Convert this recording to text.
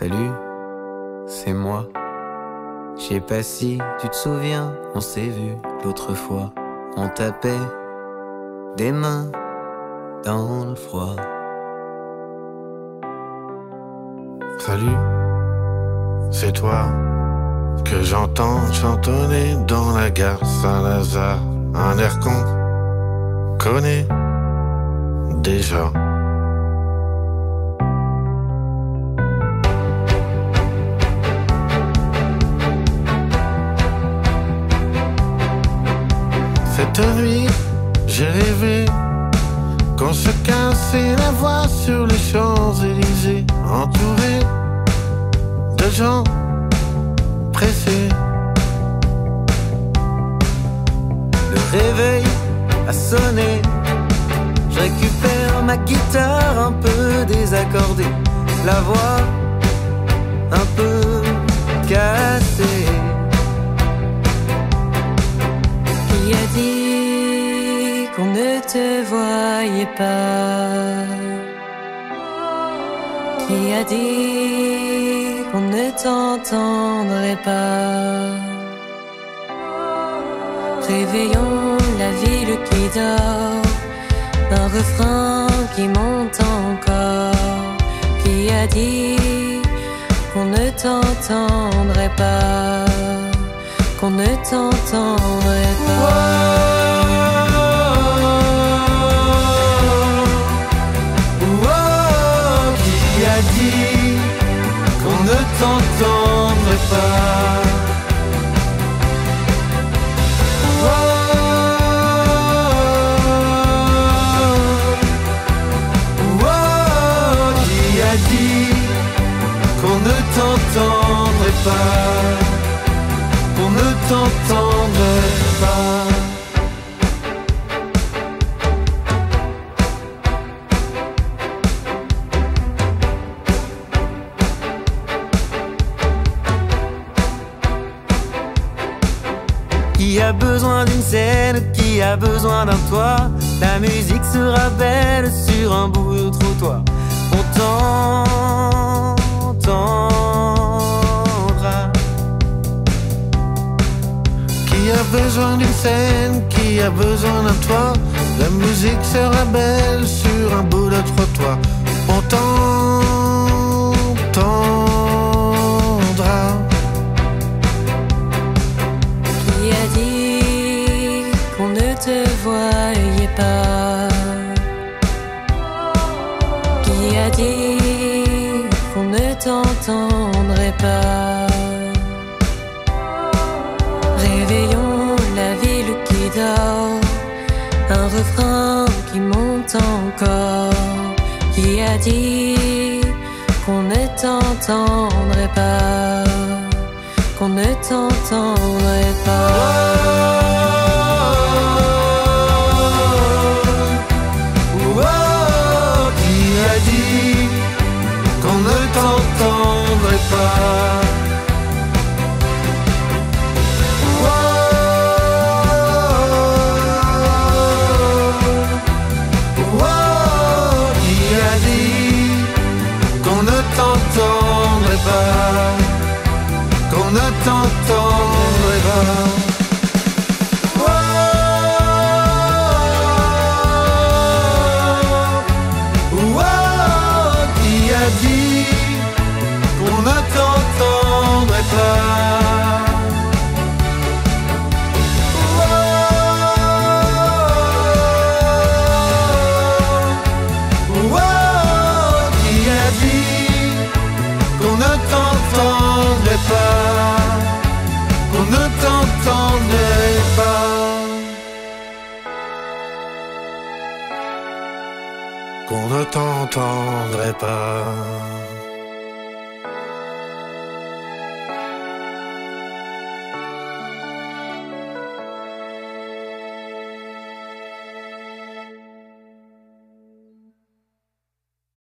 Salut, c'est moi. Je sais pas si tu te souviens, on s'est vu l'autre fois. On tapait des mains dans le froid. Salut, c'est toi que j'entends chantonner dans la gare Saint-Lazare. Un air con, connaît déjà. Cette nuit, j'ai rêvé qu'on se cassait la voix sur les Champs-Élysées, entouré de gens pressés. Le réveil a sonné. Je récupère ma guitare un peu désaccordée. La voix un peu voyait pas. Qui a dit qu'on ne t'entendrait pas? Réveillons la ville qui dort. Un refrain qui monte encore. Qui a dit qu'on ne t'entendrait pas? Qu'on ne t'entendrait pas. T'entendrait pas Oh, oh, qui a dit qu'on ne t'entendrait pas? Qu'on ne t'entendrait pas. Besoin d'une scène, qui a besoin d'un toit. La musique sera belle sur un bout de trottoir. On t'entendra. Qui a besoin d'une scène, qui a besoin d'un toit? La musique sera belle sur un bout de trottoir. On t'entendra Qui a dit qu'on ne t'entendrait pas Réveillons la ville qui dort Un refrain qui monte encore Qui a dit qu'on ne t'entendrait pas qu'on ne t'entendrait pas. Pas qu'on ne t'entendrait pas qu'on ne t'entendrait pas.